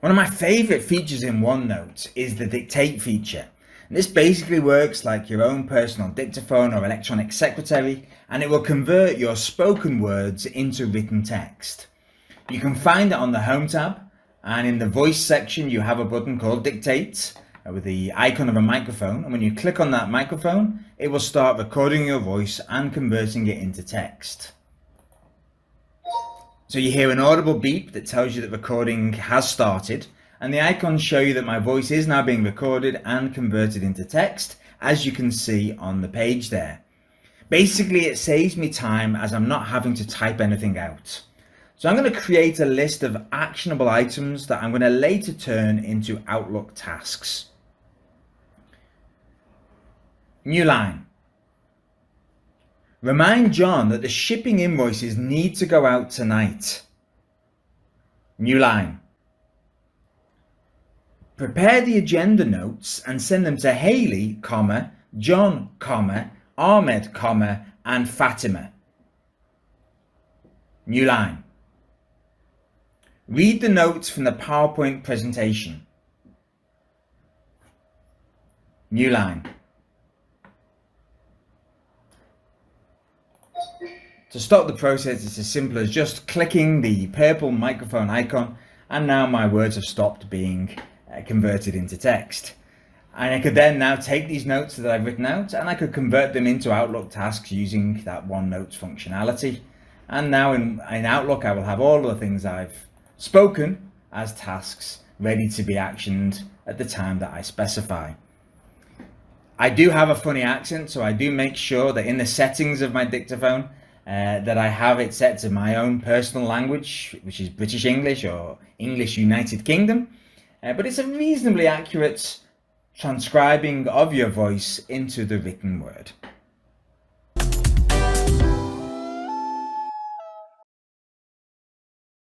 One of my favorite features in OneNote is the dictate feature. This basically works like your own personal dictaphone or electronic secretary and it will convert your spoken words into written text. You can find it on the Home tab and in the voice section you have a button called Dictate uh, with the icon of a microphone and when you click on that microphone it will start recording your voice and converting it into text. So you hear an audible beep that tells you that recording has started and the icons show you that my voice is now being recorded and converted into text as you can see on the page there. Basically it saves me time as I'm not having to type anything out. So I'm going to create a list of actionable items that I'm going to later turn into Outlook tasks. New line. Remind John that the shipping invoices need to go out tonight. New line. Prepare the agenda notes and send them to Haley, comma, John, comma, Ahmed, comma, and Fatima. New line. Read the notes from the PowerPoint presentation. New line. To stop the process, it's as simple as just clicking the purple microphone icon and now my words have stopped being uh, converted into text. And I could then now take these notes that I've written out and I could convert them into Outlook tasks using that OneNote functionality. And now in, in Outlook, I will have all the things I've spoken as tasks ready to be actioned at the time that I specify. I do have a funny accent, so I do make sure that in the settings of my dictaphone uh, that I have it set to my own personal language, which is British English or English United Kingdom. Uh, but it's a reasonably accurate transcribing of your voice into the written word.